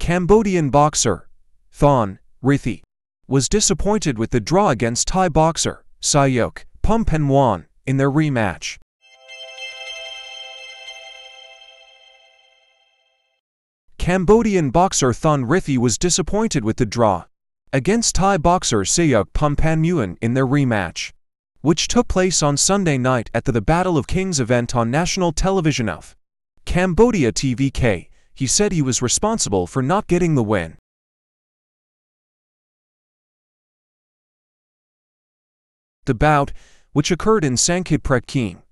Cambodian boxer Thon Rithy was disappointed with the draw against Thai boxer Saiyok Pumpanmuang in their rematch. Cambodian boxer Thon Rithy was disappointed with the draw against Thai boxer Saiyok Pumpanmuang in their rematch, which took place on Sunday night at the, the Battle of Kings event on national television of Cambodia TVK. He said he was responsible for not getting the win. The bout, which occurred in Sangkat Prek Eng,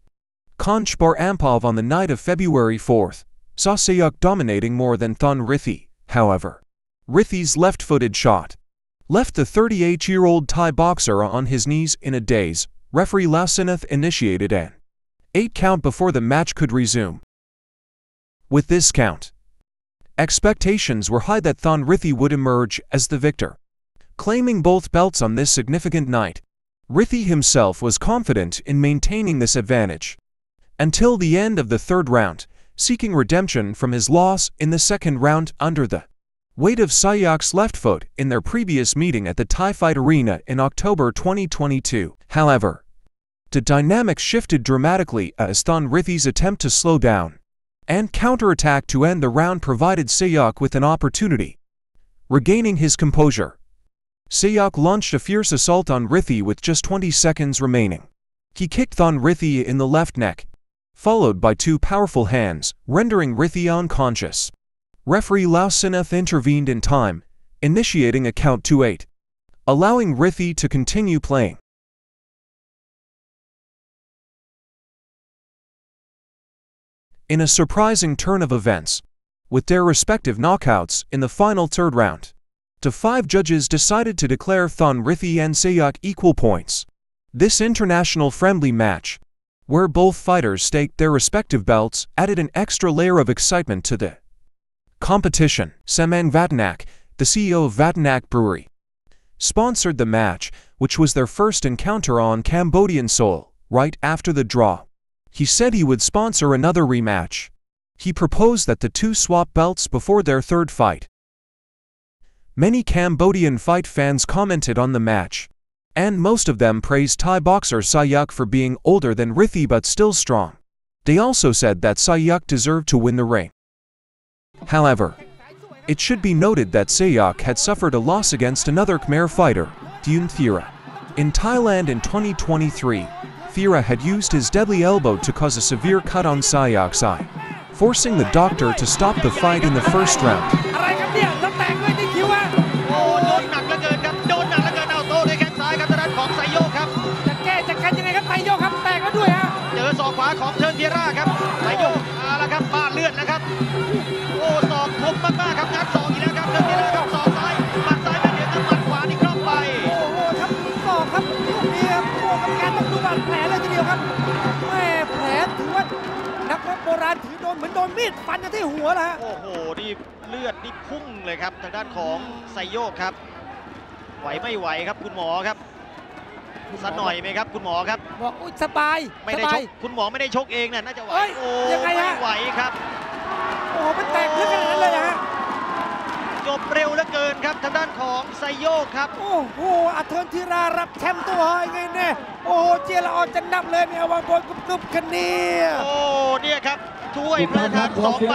Konchbar Ampov on the night of February 4th, saw Sayuk dominating more than Thon Rithy, however. Rithy's left-footed shot left the 38-year-old Thai boxer on his knees in a daze. Referee Lausinath initiated an eight count before the match could resume. With this count, expectations were high that Thon Rithy would emerge as the victor. Claiming both belts on this significant night, Rithy himself was confident in maintaining this advantage. Until the end of the third round, seeking redemption from his loss in the second round under the weight of Saiyok's left foot in their previous meeting at the Thai Fight Arena in October 2022. However, the dynamics shifted dramatically as Thon Rithy's attempt to slow down and counterattack to end the round provided Saiyok with an opportunity. Regaining his composure, Saiyok launched a fierce assault on Rithy with just 20 seconds remaining. He kicked Thon Rithy in the left neck, followed by two powerful hands, rendering Rithy unconscious. Referee Lau Sineth intervened in time, initiating a count to 8, allowing Rithy to continue playing. In a surprising turn of events, with their respective knockouts in the final third round, the five judges decided to declare Thon Rithy and Saiyok equal points. This international friendly match, where both fighters staked their respective belts, added an extra layer of excitement to the competition. Samang Vatanak, the CEO of Vattanac Brewery, sponsored the match, which was their first encounter on Cambodian soil, right after the draw. He said he would sponsor another rematch. He proposed that the two swap belts before their third fight. Many Cambodian fight fans commented on the match, and most of them praised Thai boxer Sayuk for being older than Rithy but still strong. They also said that Sayuk deserved to win the ring. However, it should be noted that Sayuk had suffered a loss against another Khmer fighter, Thoeun Theara. In Thailand in 2023, Theara had used his deadly elbow to cause a severe cut on Sayuk's eye, forcing the doctor to stop the fight in the first round. โอ้กรรมการต้องดูบาดแผลเลยทีเดียวครับแม่แผลถือว่านักรบโบราณถือโดนเหมือนโดนมีดฟันกันที่หัวแล้วฮะโอ้โหนี่เลือดนี่พุ่งเลยครับทางด้านของไซโยกครับ ไหวไม่ไหวครับคุณหมอครับสักหน่อยไหมครับคุณหมอครับบอกอุ้ยสบายไม่สได้บาชยกคุณหมอไม่ได้ชกเองน่ะน่าจะไหวเอ้ยโอ้ยังไงฮะไม่ไหวครับโอ้โหมันแตกลึกขนาดนั้นเลยนะฮะ จบ เร็วเหลือเกินครับทางด้านของไซโยกครับ โอ้โหอัเทิร์นธีรารับแชมป์ตัวเฮ้ยไงเนี่ยโอ้โหเจียละออนจะนับเลยเนี่ยเอาวางบนกรุบๆคันนี้โอ้เนี่ยครับถ้วยพระราชทานสองใบ